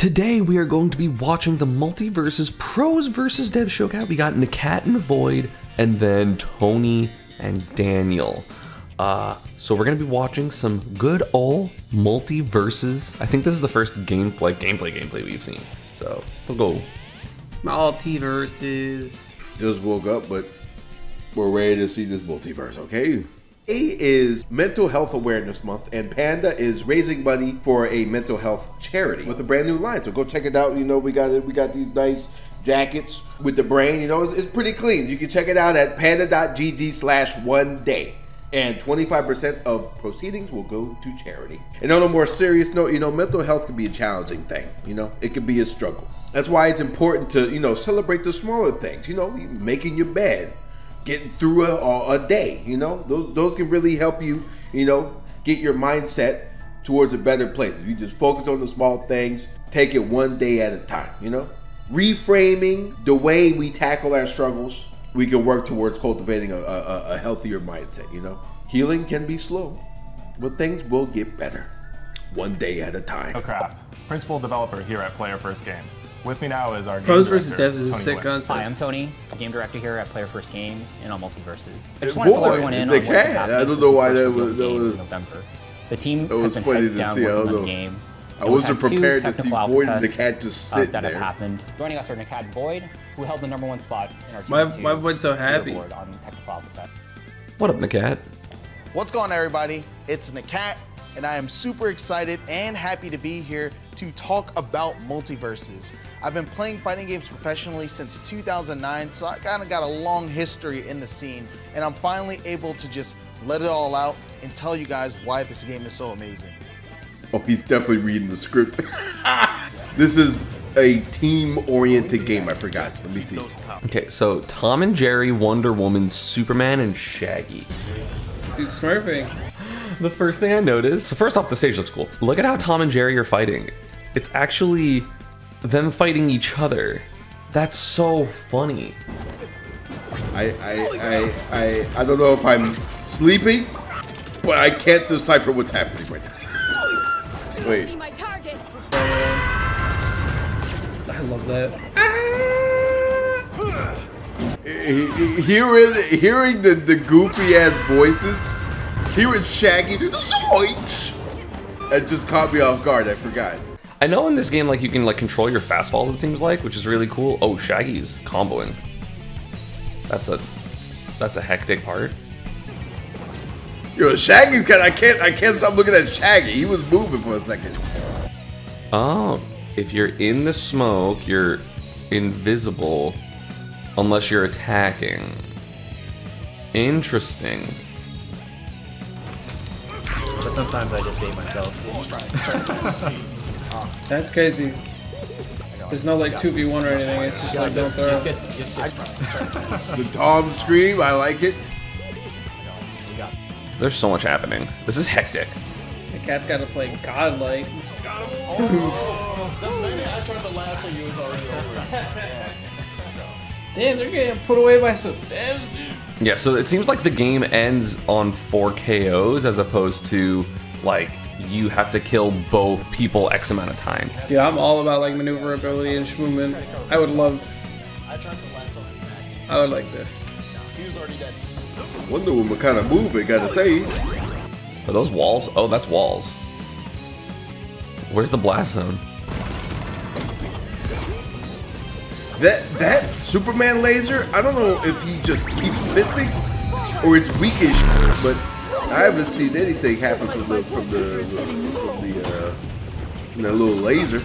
Today we are going to be watching the MultiVersus Pros versus Dev Showcat. We got Nakat and Void, and then Tony and Daniel. Uh, so we're gonna be watching some good old MultiVersus. I think this is the first gameplay, gameplay, gameplay we've seen. So we'll go. MultiVersus. just woke up, but we're ready to see this multiverse, okay? A is Mental Health Awareness Month, and Panda is raising money for a mental health charity with a brand new line. So go check it out. You know, we got it. We got these nice jackets with the brain. You know, it's, it's pretty clean. You can check it out at panda.gg slash one day. And 25% of proceedings will go to charity. And on a more serious note, you know, mental health can be a challenging thing. You know, it can be a struggle. That's why it's important to, you know, celebrate the smaller things. You know, making your bed, getting through a, a day. You know, those those can really help you. You know, get your mindset towards a better place. If you just focus on the small things, take it one day at a time. You know, reframing the way we tackle our struggles, we can work towards cultivating a, a, a healthier mindset. You know, healing can be slow, but things will get better, one day at a time. Craft, principal developer here at Player First Games. With me now is our game Pros versus director, devs is a Tony sick Huynh. concept. Hi, I'm Tony, game director here at Player First Games and on MultiVersus. I just want to fill everyone in they on what can. happened I don't know why first that revealed was- the that game was- in November. The team was has been funny heads to down see. Working on the game. I And wasn't prepared to see technical alpha Void and the tests, cat just uh, sit that there. have happened. Joining us are Nakat Void, who held the number one spot in our team Why- two why Void's so happy? on technical alpha test. What up, Nakat? What's going on, everybody? It's Nakat, and I am super excited and happy to be here to talk about MultiVersus. I've been playing fighting games professionally since 2009, so I kind of got a long history in the scene, and I'm finally able to just let it all out and tell you guys why this game is so amazing. Oh, he's definitely reading the script. this is a team-oriented game. I forgot. Let me see. Okay, so Tom and Jerry, Wonder Woman, Superman, and Shaggy. Dude, smurfing. The first thing I noticed, so first off, the stage looks cool. Look at how Tom and Jerry are fighting. It's actually them fighting each other. That's so funny. I, I, I, I, I don't know if I'm sleeping, but I can't decipher what's happening right now. Wait. I love that. he- he- hearing, hearing the, the goofy ass voices, hearing Shaggy, Zoinks! It just caught me off guard. I forgot. I know in this game, like you can like control your fastballs. It seems like, which is really cool. Oh, Shaggy's comboing. That's a that's a hectic part. Yo, Shaggy's kind. I can't. I can't stop looking at Shaggy. He was moving for a second. Oh, if you're in the smoke, you're invisible unless you're attacking. Interesting. But sometimes I just date myself. That's crazy. There's no like 2v1 or anything, it's just like don't throw. Just get. The Tom scream. I like it. There's so much happening. This is hectic. The cat's gotta play godlike. Damn, they're getting put away by some devs, dude. Yeah, so it seems like the game ends on four KOs as opposed to like you have to kill both people X amount of time. Yeah, I'm all about like maneuverability and movement. I would love. I would like this. Wonder Woman kind of moving. Gotta say. Are those walls? Oh, that's walls. Where's the blast zone? That that Superman laser, I don't know if he just keeps missing or it's weakish, but I haven't seen anything happen from the from the from the uh from that little laser.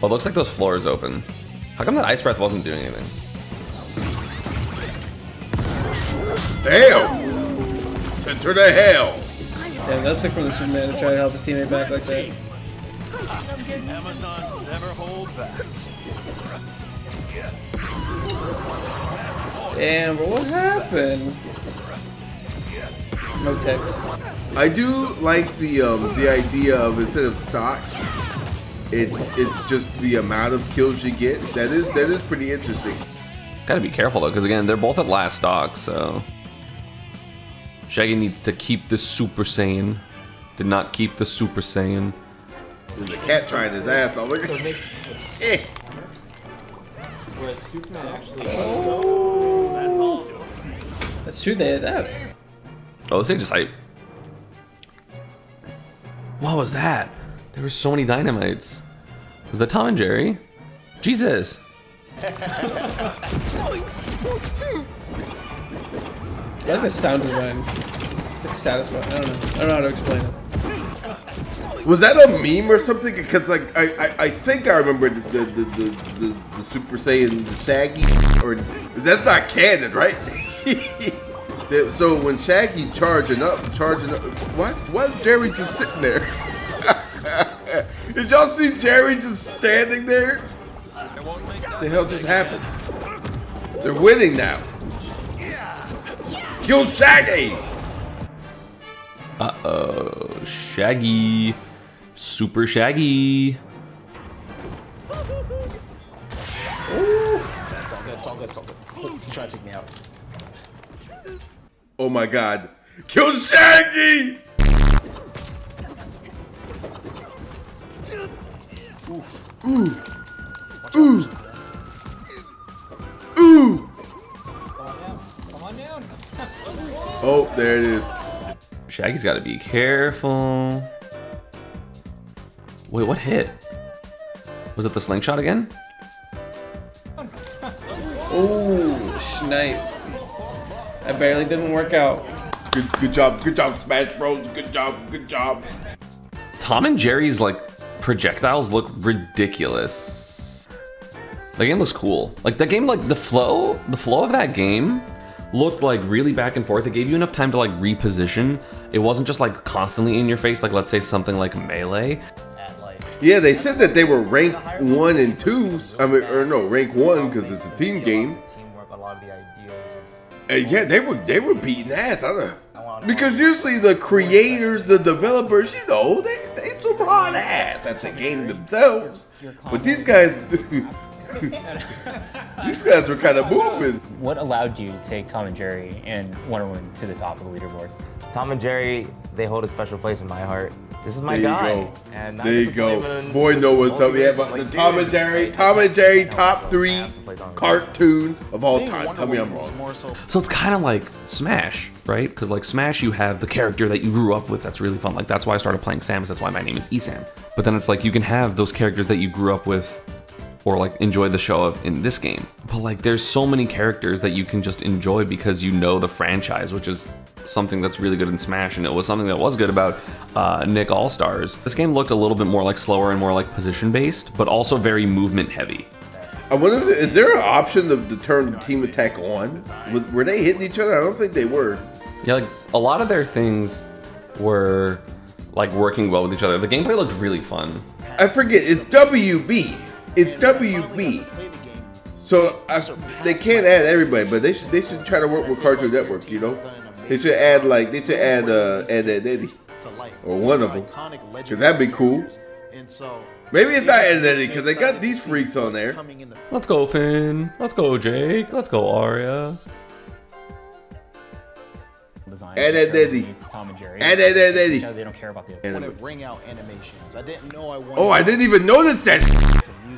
Oh, it looks like those floors open. How come that ice breath wasn't doing anything? Damn! Send her to hell. Damn, that's sick from the Superman to try to help his teammate back like that. Damn, bro, what happened? No text. I do like the um the idea of instead of stocks, it's it's just the amount of kills you get. That is that is pretty interesting. Gotta be careful though, because again, they're both at last stock, so. Shaggy needs to keep the Super Saiyan. Did not keep the Super Saiyan. There's a cat trying his ass off. Look at Eh. Whereas Superman actually. That's true. They adapt. Oh, this thing just hype. What was that? There were so many dynamites. Was that Tom and Jerry? Jesus. I like the sound design. It's like satisfying. I don't know. I don't know how to explain it. Was that a meme or something? Because like I, I, I think I remember the the, the, the, the, the Super Saiyan the Shaggy or is that's not canon, right? That- so when Shaggy charging up, charging up, why why is Jerry just sitting there? Did y'all see Jerry just standing there? What the hell just happened? They're winning now. Kill Shaggy! Uh-oh. Shaggy. Super Shaggy. It's all good. It's all good. It's all good. Oh, he tried to take me out. Oh my god. Kill Shaggy! Ooh. Ooh. Ooh. Oh, there it is. Shaggy's got to be careful. Wait, what hit? Was it the slingshot again? oh, snipe. That barely didn't work out. Good, good job, good job, Smash Bros. Good job, good job. Tom and Jerry's like projectiles look ridiculous. The game looks cool. Like that game, like the flow, the flow of that game looked like really back and forth. It gave you enough time to like reposition. It wasn't just like constantly in your face. Like let's say something like melee. Yeah, they said that they were rank one and two. I mean, or no, rank one because it's a team game. And yeah, they were they were beating ass. I don't. Because usually the creators, the developers, you know, they they some hard ass at the game themselves. But these guys, these guys were kind of moving. What allowed you to take Tom and Jerry and Wonder Woman to the top of the leaderboard? Tom and Jerry, they hold a special place in my heart. This is my There you guy. go. And There get you to play him go. Boy, no know what's up. Yeah, multiverse. but Like, the Tom and Jerry, Tom and Jerry, top three to play Tom and Jerry. cartoon of all Seeing time. Wonder Tell me I'm wrong. So So it's kind of like Smash, right? Because like Smash, you have the character that you grew up with. That's really fun. Like that's why I started playing Samus. That's why my name is Esam. But then it's like you can have those characters that you grew up with, or like enjoy the show of in this game. But like there's so many characters that you can just enjoy because you know the franchise, which is something that's really good in Smash, and it was something that was good about uh, Nick All Stars. This game looked a little bit more like slower and more like position based, but also very movement heavy. I wonder, is there an option to, to turn Team Attack on? Was, were they hitting each other? I don't think they were. Yeah, like a lot of their things were like working well with each other. The gameplay looked really fun. I forget. It's WB. It's WB. Play the game. So I, they can't add everybody, but they should they should try to work with Cartoon Network. You know, they should add like they should add uh add Ed Eddie. Life. Or one of are 'em. iconic, 'Cause legendary that'd be cool. And so Maybe it's not Ed Eddie because they got these freaks on there. coming in the Let's go, Finn. Let's go, Jake. Let's go, Arya. Design. And then Eddie. Tom and Jerry. And Ed Eddie. No, they don't care about the. And- wanted ring out animations. I didn't know I wanted. Oh, I didn't even notice that.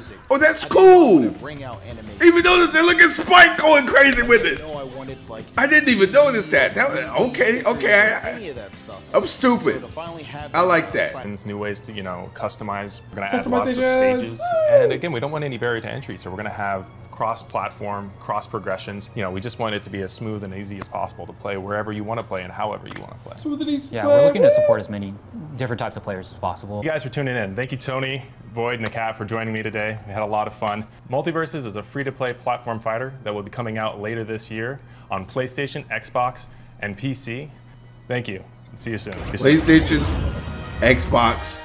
To music. Oh, that's I didn't know I cool. wanted Ring out animations. Even notice that. Look at Spike going crazy with it. I wanted like. I didn't even notice that. that was- okay, okay. I, Any I, of that stuff. I'm stupid. to finally have I like that. There's new ways to, you know, customize. We're gonna add lots of Customizations. stages. And again, we don't want any barrier to entry, so we're gonna have cross-platform, cross progressions. You know, we just want it to be as smooth and easy as possible to play wherever you want to play and however you want to play. Yeah, we're looking to support as many different types of players as possible. You guys for tuning in. Thank you, Tony, Void, and Nakat for joining me today. We had a lot of fun. MultiVersus is a free-to-play platform fighter that will be coming out later this year on PlayStation, Xbox, and PC. Thank you. See you soon. PlayStation, Xbox,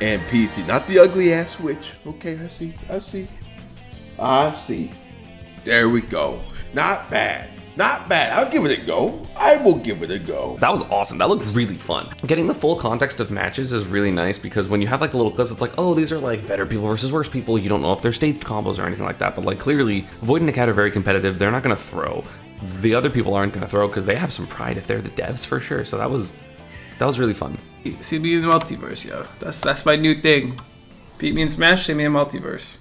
and PC. Not the ugly ass Switch. Okay, I see. I see. I see. There we go. Not bad. Not bad. I'll give it a go. I will give it a go. That was awesome. That looked really fun. Getting the full context of matches is really nice because when you have like the little clips, it's like, oh, these are like better people versus worse people. You don't know if they're staged combos or anything like that. But like clearly, Void and Nakat are very competitive. They're not gonna throw. The other people aren't gonna throw because they have some pride if they're the devs for sure. So that was that was really fun. See me in the multiverse, yo. That's that's my new thing. Beat me in Smash, see me in multiverse.